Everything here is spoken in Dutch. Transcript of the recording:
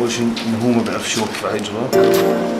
Wishing home een bit of short fries, well.